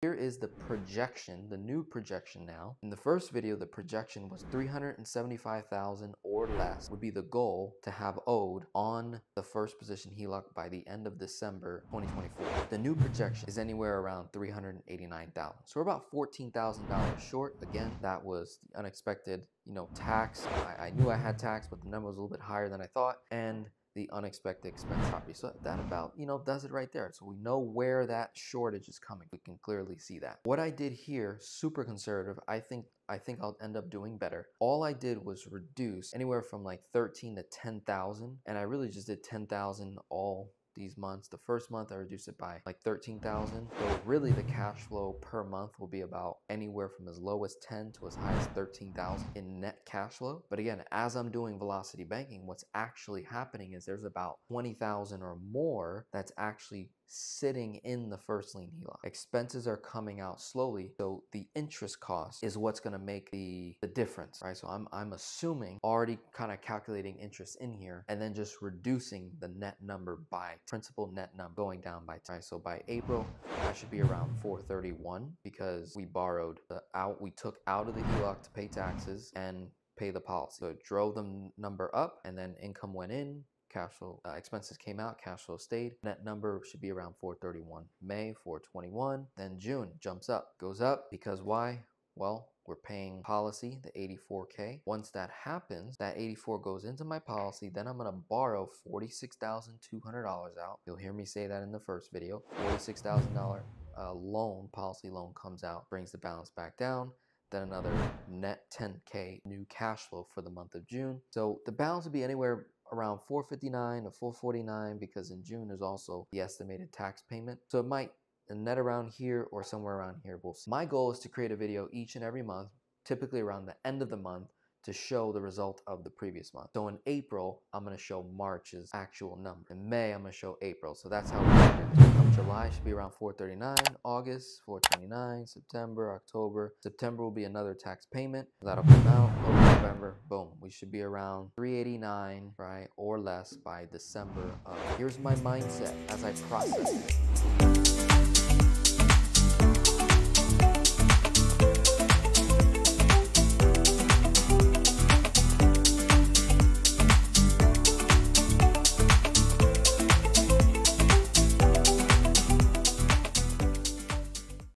Here is the projection, the new projection now. In the first video, the projection was 375,000 or less would be the goal to have owed on the first position HELOC by the end of December 2024. The new projection is anywhere around 389,000. So we're about $14,000 short. Again, that was the unexpected, you know, tax. I, I knew I had tax, but the number was a little bit higher than I thought. And the unexpected expense property. So that about, you know, does it right there. So we know where that shortage is coming. We can clearly see that. What I did here, super conservative, I think I think I'll end up doing better. All I did was reduce anywhere from like 13 to 10,000 and I really just did 10,000 all these months. The first month I reduced it by like 13,000. So really the cash flow per month will be about anywhere from as low as 10 to as high as 13,000 in net cash flow. But again, as I'm doing velocity banking, what's actually happening is there's about 20,000 or more that's actually sitting in the first lien HELOC. Expenses are coming out slowly, so the interest cost is what's going to make the the difference, right? So I'm I'm assuming already kind of calculating interest in here and then just reducing the net number by principal net number going down by. So by April, that should be around 431 because we borrowed the out we took out of the HELOC to pay taxes and pay the policy. So it drove the number up and then income went in, cash flow uh, expenses came out, cash flow stayed. Net number should be around 431. May 421. Then June jumps up, goes up because why? Well, we're paying policy, the 84K. Once that happens, that 84 goes into my policy, then I'm gonna borrow $46,200 out. You'll hear me say that in the first video. $46,000 uh, loan, policy loan comes out, brings the balance back down then another net 10k new cash flow for the month of June. So the balance would be anywhere around 459 to 449 because in June is also the estimated tax payment. So it might net around here or somewhere around here. We'll see. My goal is to create a video each and every month, typically around the end of the month, to show the result of the previous month. So in April, I'm going to show March's actual number. In May, I'm to show April. So that's how we're July should be around 439, August 429, September, October. September will be another tax payment. That'll come out. November, boom. We should be around 389, right, or less by December. Of. Here's my mindset as I process it.